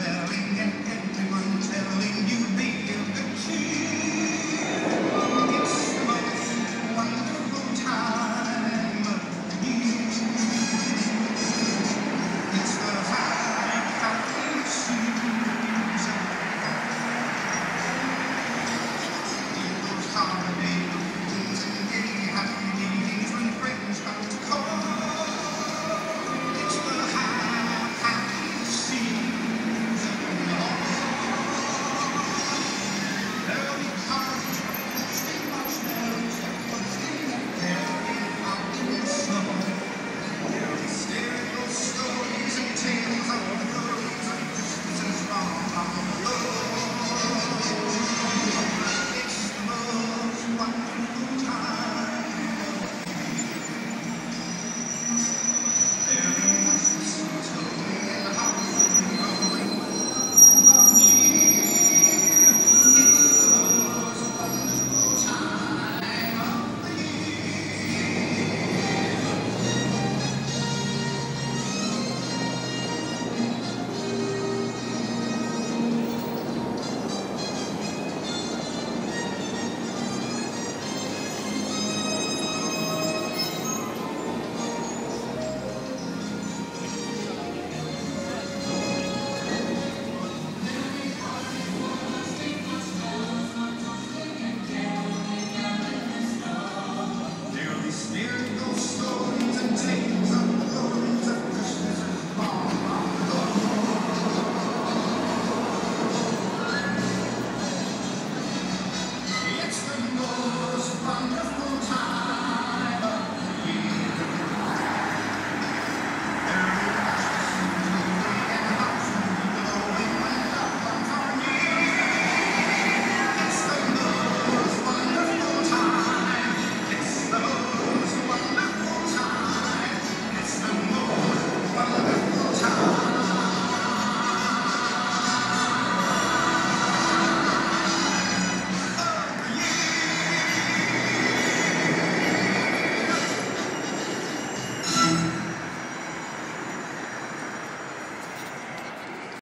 And everyone traveling